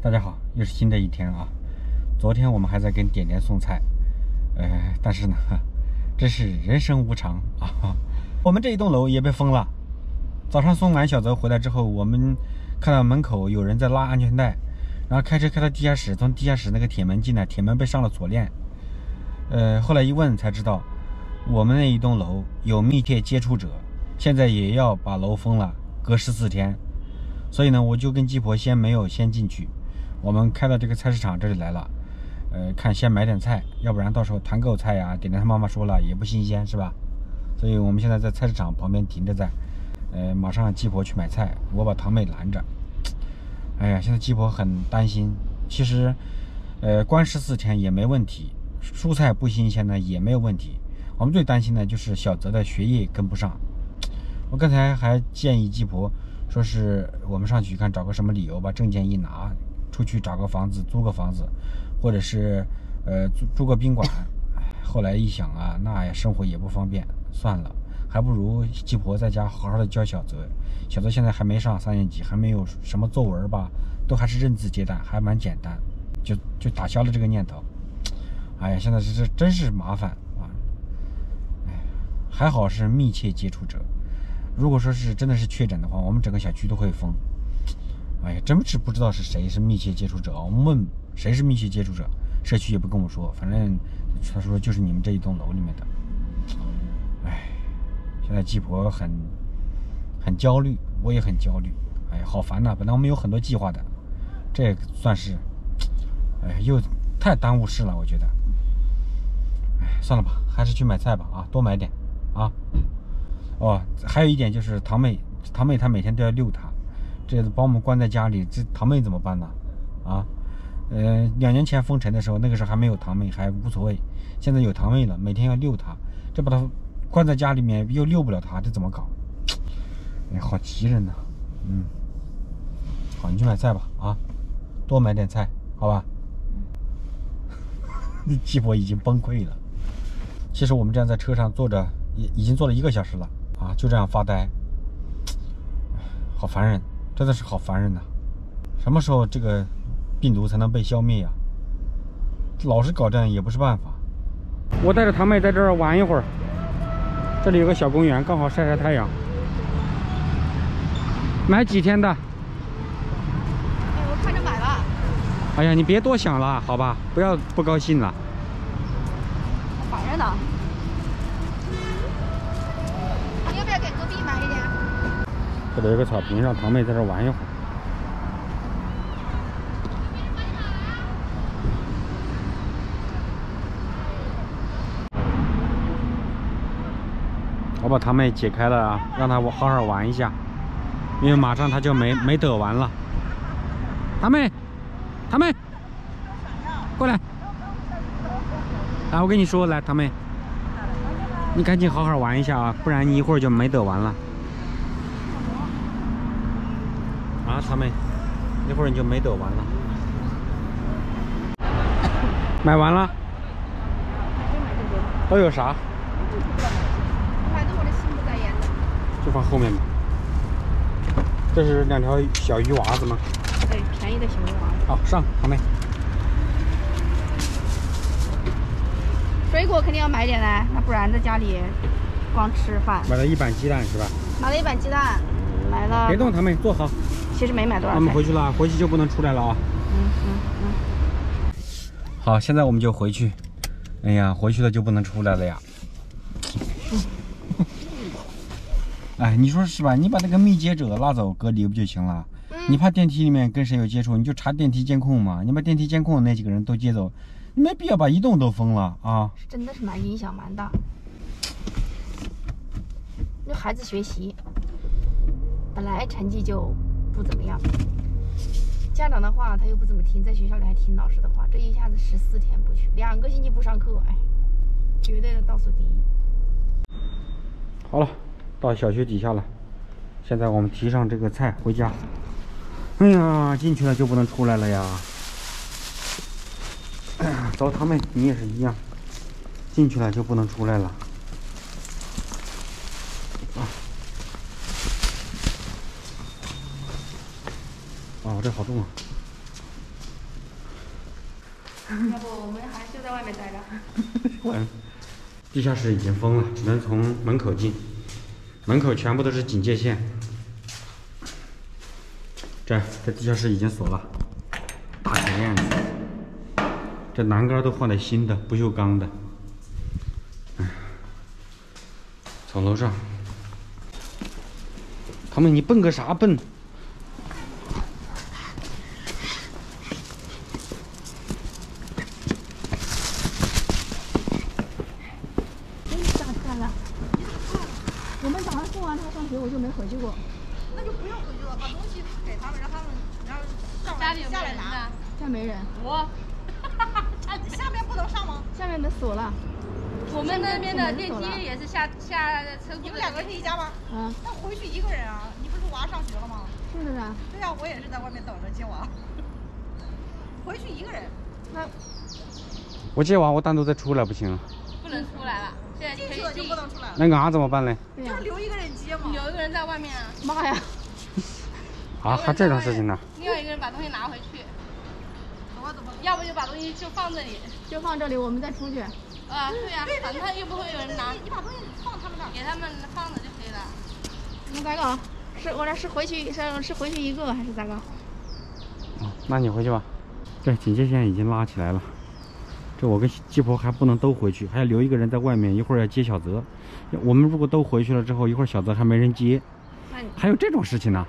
大家好，又是新的一天啊！昨天我们还在跟点点送菜，呃，但是呢，真是人生无常啊！我们这一栋楼也被封了。早上送完小泽回来之后，我们看到门口有人在拉安全带，然后开车开到地下室，从地下室那个铁门进来，铁门被上了锁链。呃，后来一问才知道，我们那一栋楼有密切接触者，现在也要把楼封了，隔十四天。所以呢，我就跟鸡婆先没有先进去，我们开到这个菜市场这里来了，呃，看先买点菜，要不然到时候团购菜呀，点点他妈妈说了也不新鲜，是吧？所以我们现在在菜市场旁边停着在，呃，马上鸡婆去买菜，我把堂妹拦着。哎呀，现在鸡婆很担心，其实，呃，关十四天也没问题，蔬菜不新鲜呢也没有问题，我们最担心的就是小泽的学业跟不上。我刚才还建议鸡婆。说是我们上去看，找个什么理由把证件一拿，出去找个房子租个房子，或者是呃租租个宾馆。后来一想啊，那生活也不方便，算了，还不如鸡婆在家好好的教小泽。小泽现在还没上三年级，还没有什么作文吧，都还是认字接单，还蛮简单，就就打消了这个念头。哎呀，现在这这真是麻烦啊！哎，还好是密切接触者。如果说是真的是确诊的话，我们整个小区都会封。哎呀，真是不知道是谁是密切接触者。我们谁是密切接触者，社区也不跟我说。反正他说就是你们这一栋楼里面的。哎，现在鸡婆很很焦虑，我也很焦虑。哎呀，好烦呐！本来我们有很多计划的，这也算是，哎，又太耽误事了，我觉得。哎，算了吧，还是去买菜吧。啊，多买点啊。哦，还有一点就是堂妹，堂妹她每天都要遛它，这把我们关在家里，这堂妹怎么办呢？啊，呃，两年前封城的时候，那个时候还没有堂妹，还无所谓。现在有堂妹了，每天要遛她，这把她关在家里面又遛不了她，这怎么搞？哎，好急人呐！嗯，好，你去买菜吧，啊，多买点菜，好吧？那鸡婆已经崩溃了。其实我们这样在车上坐着，已已经坐了一个小时了。啊，就这样发呆，好烦人，真的是好烦人呐！什么时候这个病毒才能被消灭呀？老是搞这样也不是办法。我带着堂妹在这儿玩一会儿，这里有个小公园，刚好晒晒太阳。买几天的？哎，我看着买了。哎呀，你别多想了，好吧？不要不高兴了。烦人呢。这里有个草坪，让堂妹在这玩一会儿。我把堂妹解开了啊，让她好好玩一下，因为马上她就没没得玩了。堂妹，堂妹，过来，来，我跟你说，来，堂妹，你赶紧好好玩一下啊，不然你一会儿就没得玩了。啊，他们一会儿你就没得玩了。买完了？都有啥？反正我的心不在焉的。就放后面吧。这是两条小鱼娃子吗？对，便宜的小鱼娃子。好，上，好妹。水果肯定要买点嘞，那不然在家里光吃饭。买了一板鸡蛋是吧？买了一板鸡蛋，买了。别动，他们坐好。其实没买多少。我们回去了，回去就不能出来了啊。嗯嗯嗯。好，现在我们就回去。哎呀，回去了就不能出来了呀。哎，你说是吧？你把那个密接者拉走隔离不就行了？你怕电梯里面跟谁有接触，你就查电梯监控嘛。你把电梯监控那几个人都接走，你没必要把一栋都封了啊。真的是蛮影响蛮大。那孩子学习本来成绩就。不怎么样，家长的话他又不怎么听，在学校里还听老师的话，这一下子十四天不去，两个星期不上课，哎，绝对的倒数第一。好了，到小区底下了，现在我们提上这个菜回家。哎呀，进去了就不能出来了呀！哎呀，走，堂妹，你也是一样，进去了就不能出来了。这好重啊！要不我们还就在外面待着。地下室已经封了，只能从门口进，门口全部都是警戒线。这这地下室已经锁了，大铁链子，这栏杆都换了新的，不锈钢的。哎，走楼上，他们你蹦个啥蹦？真下菜了。我们早上送完他上学，我就没回去过。那就不用回去了，把东西给他们，让他们然后家里有没下来拿。有人呢？家没人，我，下下面不能上吗？下面门锁了。我们那边的电梯也是下下车库你们两个是一家吗？嗯，那回去一个人啊？你不是娃上学了吗？是的噻。对呀、我也是在外面等着接娃。回去一个人，那我接娃我单独再出来不行啊？不能出来了，现在进去了就不能出来了，那俺怎么办呢？就是，留一个人。有一个人在外面啊，妈呀！啊，还这种事情呢？另外一个人把东西拿回去。要不就把东西就放这里。就放这里，我们再出去。啊，对呀、反正又不会有人拿，你把东西放他们那儿。给他们放着就可以了。那咋搞？是我这是回去是是回去一个还是咋搞？哦，那你回去吧。对警戒线已经拉起来了，这我跟鸡婆还不能都回去，还要留一个人在外面，一会儿要接小泽。我们如果都回去了之后，一会儿小泽还没人接，还有这种事情呢？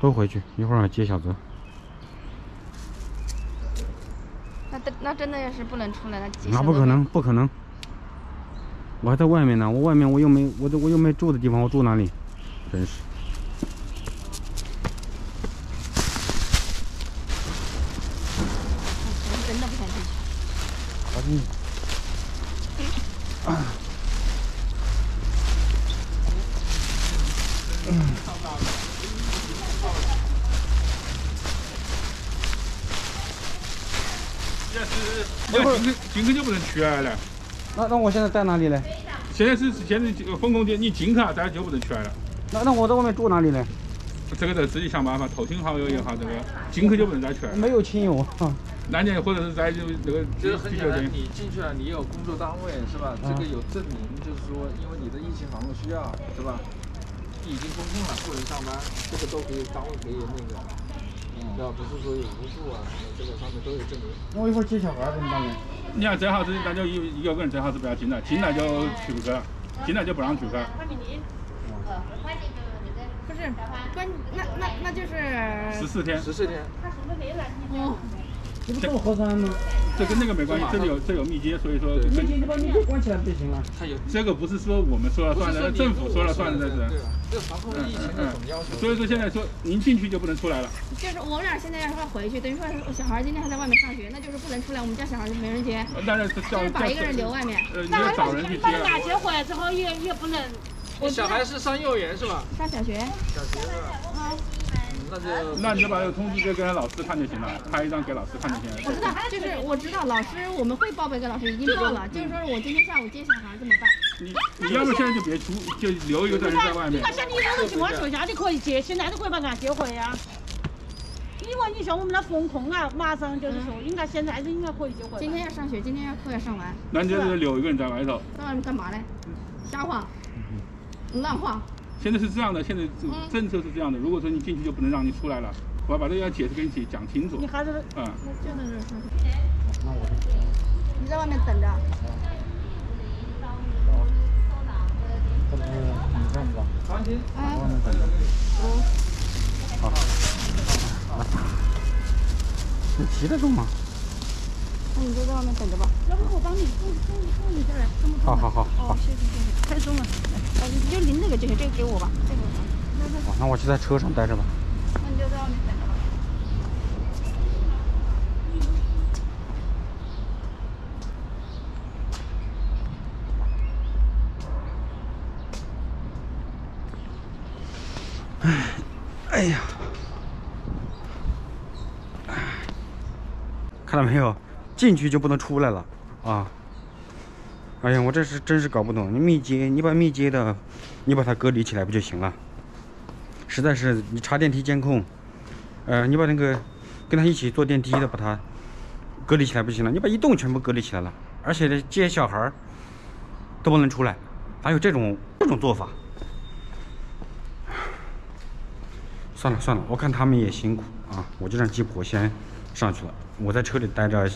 都回去，一会儿接小泽。那真那真的要是不能出来了，几十个那不可能，不可能。我还在外面呢，我外面我又没我都我又没住的地方，我住哪里？真是。我真的不想进去。我 你现在是要停课，停课就不能出来了。那那我现在在哪里呢？现在是现在封控点，你进去啊，咱就不能出来了。那那我在外面住哪里呢？这个得自己想办法，投亲好友也好，这个进去就不能再出来了。没有亲友啊。那你或者是在就这个就是很简单，你进去了，你有工作单位是吧？这个有证明，就是说因为你的疫情防控需要是吧？已经封控了，不能上班，这个都可以单位可以那个，对吧？不是说有无数啊，这个上面都有证明。那我一会儿接小孩怎么办呢？你要正好是那就一有个人正好是不要进来，进来就取不去了，进来就不让出去了。不是关那那那就是十四天，十四天，他什么没来哦，这不这么核酸吗？这跟那个没关系，这里有这有密接，所以说跟你把密接关起来不就行了？它有。这个不是说我们说了算的，是政府说了算的，这是。对啊？这个防控疫情的总要求。所以说现在说您进去就不能出来了。就是我们俩现在要是回去，等于说小孩今天还在外面上学，那就是不能出来，我们家小孩就没人接，当然是就叫是把一个人留外面。呃，你要找人去接了。打结回来之后也也不能，你小孩是上幼儿园是吧？上小学，小学是吧？那就那你就把这个通知就跟老师看就行了，拍一张给老师看就行了。我知道，就是我知道老师我们会报备给老师，已经报了，就是说我今天下午接小孩怎么办？你你要不现在就别出，就留一个人在外面你。看像你这种情况，学校就可以接，现在都可以把俺接回呀。因为你像我们那风控啊，马上就是说，应该现在是应该可以接回。今天要上学，今天要课要上完，那你就是留一个人在外头。在外面干嘛呢？瞎晃，乱晃。现在是这样的，现在政策是这样的，如果说你进去就不能让你出来了，我要把这个要解释给你讲清楚你。还是嗯，就在这上学。你在外面等着。这不是你这样子吧？放心。哎，你骑得动吗？那你就在外面等着吧。要不我帮你送送送你下来，好好好好哦，，谢谢谢谢，太重了。哦，你就拎这个就行，这个给我吧，这个那我就在车上待着吧。那你就在外面等着吧。哎呀，看到没有？进去就不能出来了啊！哎呀，我这是真是搞不懂。你密接，你把密接的，你把它隔离起来不就行了？实在是你查电梯监控，呃，你把那个跟他一起坐电梯的，把他隔离起来不行了，你把一栋全部隔离起来了，而且呢，这些小孩儿都不能出来，哪有这种这种做法？算了算了，我看他们也辛苦啊，我就让鸡婆先上去了，我在车里待着，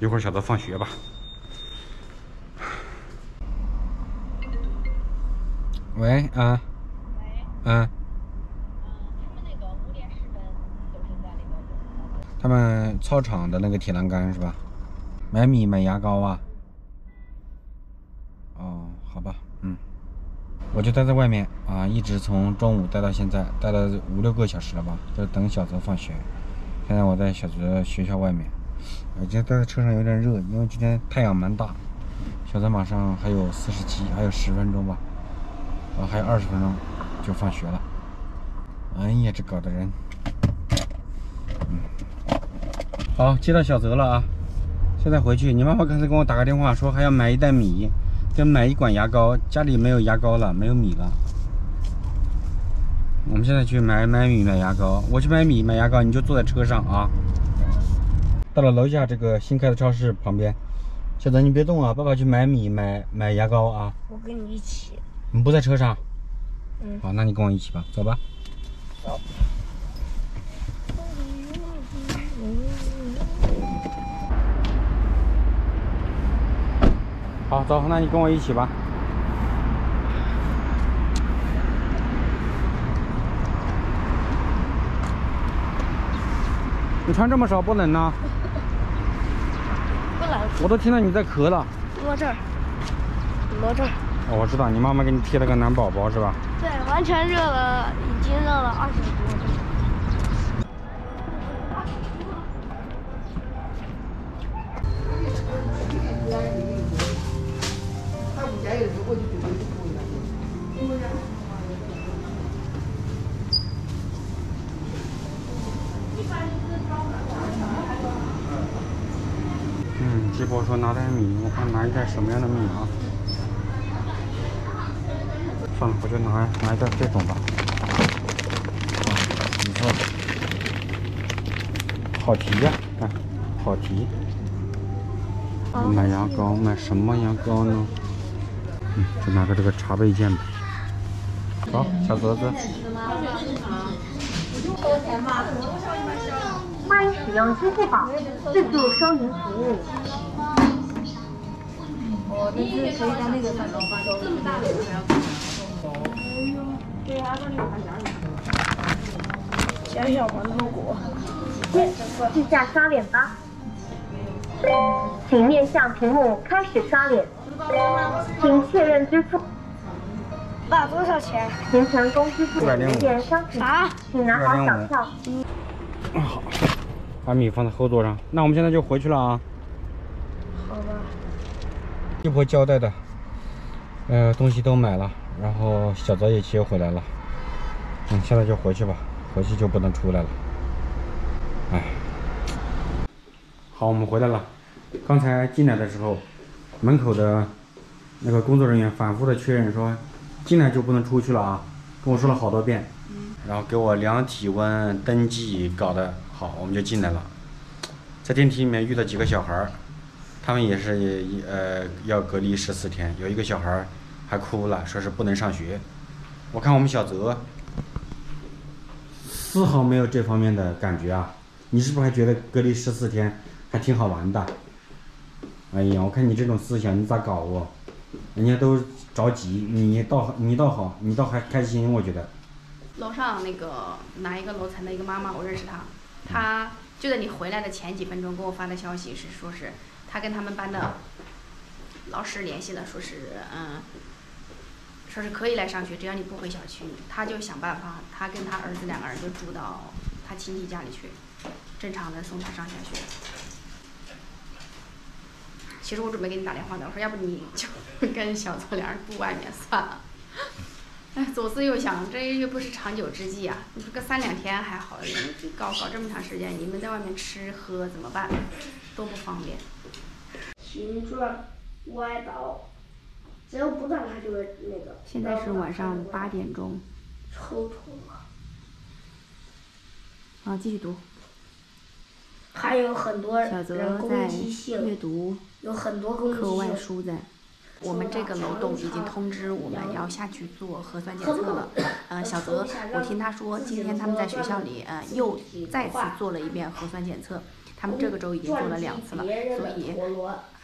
一会儿小的放学吧。喂啊。喂。啊。他们操场的那个铁栏杆是吧？买米买牙膏啊？哦，好吧，嗯，我就待在外面啊，一直从中午待到现在，待了五六个小时了吧，就等小泽放学。现在我在小泽学校外面，我今天待在车上有点热，因为今天太阳蛮大。小泽马上还有四十七，还有十分钟吧，还有二十分钟就放学了。哎呀，这搞的人，嗯。好，接到小泽了啊！现在回去，你妈妈刚才给我打个电话，说还要买一袋米，跟买一管牙膏，家里没有牙膏了，没有米了。我们现在去买买米买牙膏，我去买米买牙膏，你就坐在车上啊。到了楼下这个新开的超市旁边，小泽你别动啊，爸爸去买米买买牙膏啊。我跟你一起。你不在车上？嗯。好，那你跟我一起吧，走吧。走。好，走，那你跟我一起吧。你穿这么少不冷呢？不冷。我都听到你在咳了。摸这儿，摸这儿。哦，我知道，你妈妈给你贴了个暖宝宝是吧？对，完全热了，已经热了二十多度。嗯，鸡婆说拿袋米，我看拿一袋什么样的米啊？算了，我就拿拿一个这种吧。你说好提呀，看好提。买牙膏，买什么牙膏呢？嗯，就拿个这个茶杯垫吧。好，小格子。欢迎使用支付宝自助收银服务。哦，那是可以在那个上面发小小黄豆果。记下刷脸吧。请面向屏幕开始刷脸。请确认支付。爸，多少钱？您成功支付门店商品。啥？请拿好小票。嗯，好。把米放在后座上。那我们现在就回去了啊。好吧。一波交代的，呃，东西都买了，然后小泽也接回来了。嗯，现在就回去吧，回去就不能出来了。哎。好，我们回来了。刚才进来的时候，门口的那个工作人员反复的确认说，进来就不能出去了啊，跟我说了好多遍。然后给我量体温、登记，搞得好，我们就进来了。在电梯里面遇到几个小孩儿，他们也是呃要隔离十四天，有一个小孩儿还哭了，说是不能上学。我看我们小泽丝毫没有这方面的感觉啊，你是不是还觉得隔离十四天？还挺好玩的，哎呀，我看你这种思想，你咋搞哦？人家都着急，你倒你倒好，你倒还开心，我觉得。楼上那个哪一个楼层的一个妈妈，我认识她，她就在你回来的前几分钟给我发的消息是说是她跟他们班的老师联系了，说是嗯，说是可以来上学，只要你不回小区，他就想办法，他跟他儿子两个人就住到他亲戚家里去，正常的送他上下学。其实我准备给你打电话的，我说要不你就 跟小泽两人住外面算了。哎，左思右想，这又不是长久之计啊！你说个三两天还好，搞搞这么长时间，你们在外面吃喝怎么办？多不方便。形状歪倒，只要不断它就会那个。现在是晚上八点钟。抽痛啊！啊，继续读。还有很多小泽人攻阅，读有很多攻击课外。书在。我们这个楼栋已经通知我们要下去做核酸检测了。呃，小泽，我听他说，今天他们在学校里，呃，又再次做了一遍核酸检测。他们这个周已经做了两次了，所以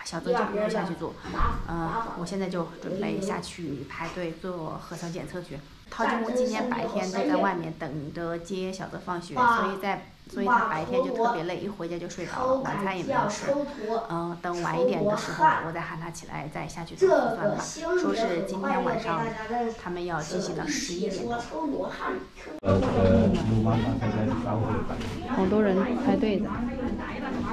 小泽就不用下去做。呃，我现在就准备下去排队做核酸检测去。陶金屋今天白天都在外面等着接小泽放学，所以在所以他白天就特别累，一回家就睡着了，晚餐也没有吃。嗯、等晚一点的时候，我再喊他起来再下去做核酸吧。说是今天晚上他们要进行到十一点多。好多人排队的。